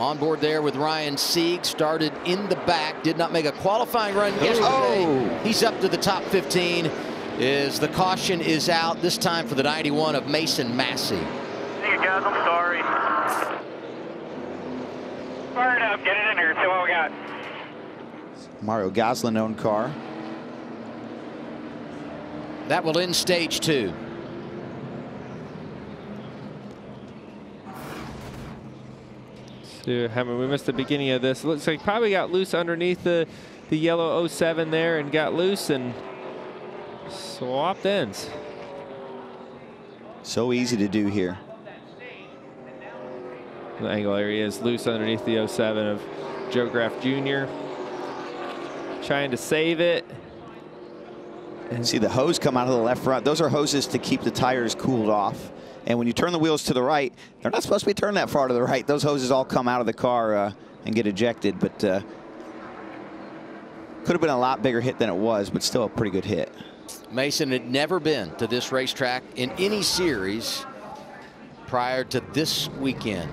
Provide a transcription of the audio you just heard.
On board there with Ryan Sieg. Started in the back. Did not make a qualifying run oh. yesterday. Oh. He's up to the top 15. Is the caution is out this time for the 91 of Mason Massey. Hey guys, I'm sorry. Fire it up, get it in here, see what we got. Mario Gosselin owned car. That will end stage two. So, I we missed the beginning of this. Looks like probably got loose underneath the, the yellow 07 there and got loose and swapped ends. So easy to do here. The angle area is loose underneath the 07 of Joe Graf Jr. Trying to save it. And see the hose come out of the left front. Those are hoses to keep the tires cooled off. And when you turn the wheels to the right, they're not supposed to be turned that far to the right. Those hoses all come out of the car uh, and get ejected. But uh, could have been a lot bigger hit than it was, but still a pretty good hit. Mason had never been to this racetrack in any series prior to this weekend.